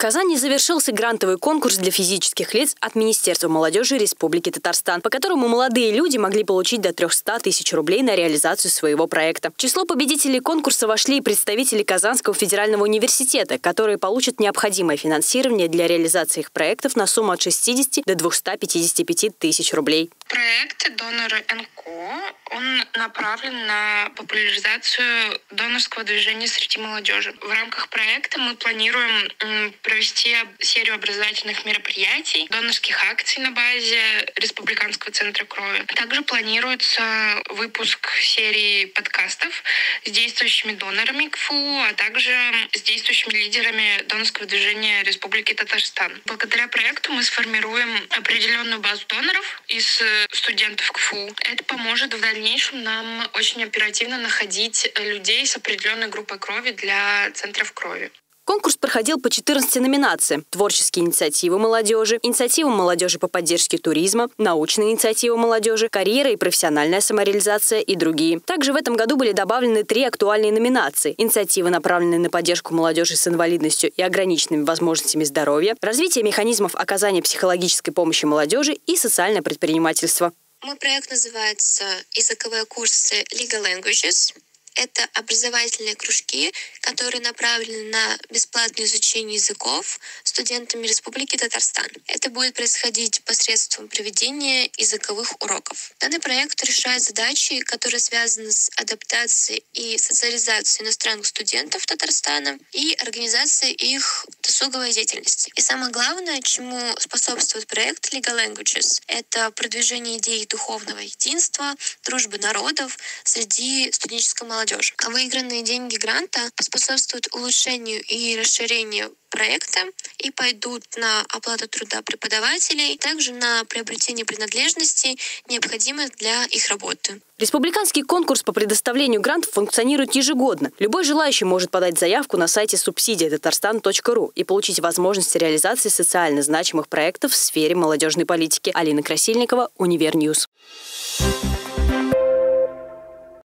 Казани завершился грантовый конкурс для физических лиц от Министерства молодежи Республики Татарстан, по которому молодые люди могли получить до 300 тысяч рублей на реализацию своего проекта. В число победителей конкурса вошли и представители Казанского федерального университета, которые получат необходимое финансирование для реализации их проектов на сумму от 60 до 255 тысяч рублей. Проект «Доноры НКО» он направлен на популяризацию донорского движения среди молодежи. В рамках проекта мы планируем провести серию образовательных мероприятий, донорских акций на базе Республиканского центра крови. Также планируется выпуск серии подкастов с действующими донорами КФУ, а также с действующими лидерами донорского движения Республики Татарстан. Благодаря проекту мы сформируем определенную базу доноров из студентов КФУ. Это поможет в дальнейшем нам очень оперативно находить людей с определенной группой крови для центров крови. Конкурс проходил по 14 номинациям. Творческие инициативы молодежи, инициатива молодежи по поддержке туризма, научные инициативы молодежи, карьера и профессиональная самореализация и другие. Также в этом году были добавлены три актуальные номинации. Инициативы, направленные на поддержку молодежи с инвалидностью и ограниченными возможностями здоровья, развитие механизмов оказания психологической помощи молодежи и социальное предпринимательство. Мой проект называется «Языковые курсы Legal Languages». Это образовательные кружки, которые направлены на бесплатное изучение языков студентами Республики Татарстан. Это будет происходить посредством проведения языковых уроков. Данный проект решает задачи, которые связаны с адаптацией и социализацией иностранных студентов Татарстана и организацией их досуговой деятельности. И самое главное, чему способствует проект Legal Languages, это продвижение идей духовного единства, дружбы народов среди студенческой молодежи. А выигранные деньги гранта способствуют улучшению и расширению проекта и пойдут на оплату труда преподавателей, также на приобретение принадлежностей, необходимых для их работы. Республиканский конкурс по предоставлению грантов функционирует ежегодно. Любой желающий может подать заявку на сайте субсидия татарстан.ру и получить возможность реализации социально значимых проектов в сфере молодежной политики. Алина Красильникова, Univer News. Thank